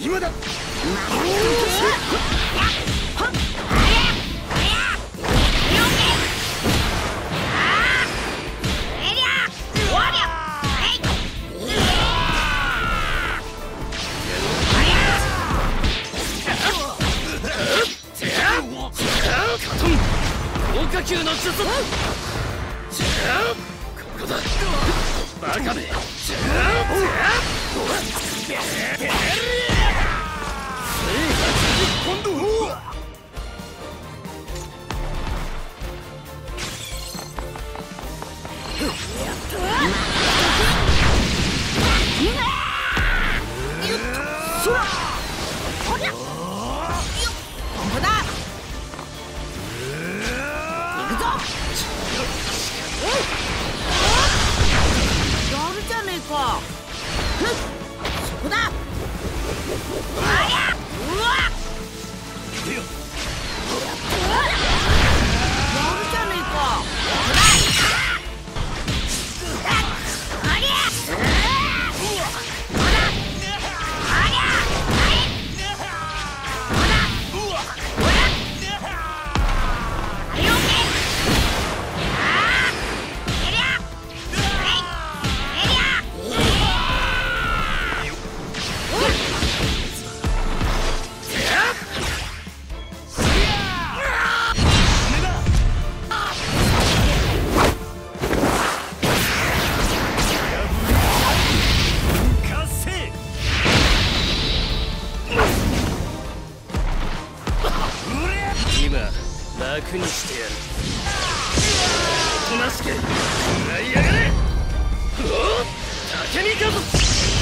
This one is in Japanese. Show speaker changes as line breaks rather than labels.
今だ。
豪華級の術。ここだバカめ
かふんそこだ。ありゃ。うわ。
今楽にしてやる。おとなしく食らいやがれ。おお竹見かぞ